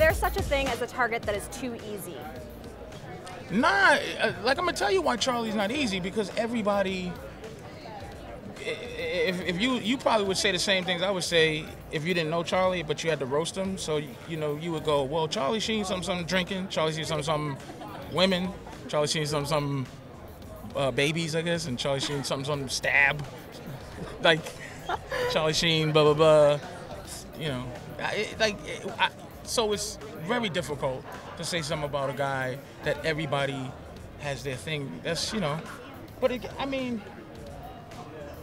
there such a thing as a target that is too easy? Nah, uh, like I'm gonna tell you why Charlie's not easy because everybody. If, if you you probably would say the same things I would say if you didn't know Charlie, but you had to roast him. So you know you would go, well, Charlie Sheen something something drinking, Charlie Sheen something something women, Charlie Sheen something something uh, babies, I guess, and Charlie Sheen something something stab, like Charlie Sheen blah blah blah. You know, I, like I, so it's very difficult to say something about a guy that everybody has their thing. That's you know, but it, I mean,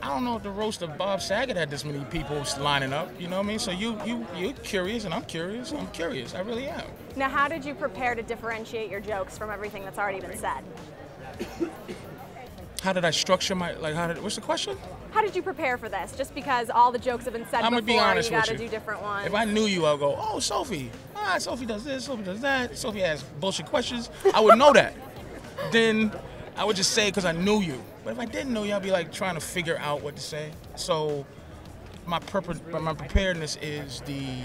I don't know if the roast of Bob Saget had this many people lining up. You know what I mean? So you you you're curious, and I'm curious. I'm curious. I really am. Now, how did you prepare to differentiate your jokes from everything that's already been said? How did I structure my like? How did? What's the question? How did you prepare for this? Just because all the jokes have been said I'm gonna before, be honest you got to with you. do different ones. If I knew you, I'll go, oh, Sophie. Ah, Sophie does this, Sophie does that. Sophie has bullshit questions. I would know that. then I would just say because I knew you. But if I didn't know you, I'd be like trying to figure out what to say. So my purpose, but my preparedness is the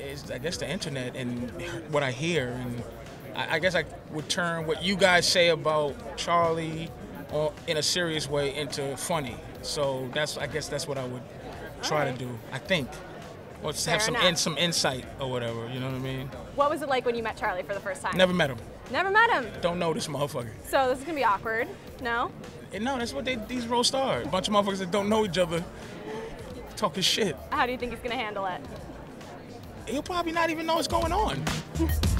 is I guess the internet and what I hear and I, I guess I would turn what you guys say about Charlie or in a serious way into funny. So that's I guess that's what I would try Alright. to do. I think. Or Fair have some in, some insight or whatever. You know what I mean? what was it like when you met Charlie for the first time? Never met him. Never met him. Don't know this motherfucker. So this is gonna be awkward. No? And no, that's what they these roast are. A bunch of motherfuckers that don't know each other talking shit. How do you think he's gonna handle it? He'll probably not even know what's going on.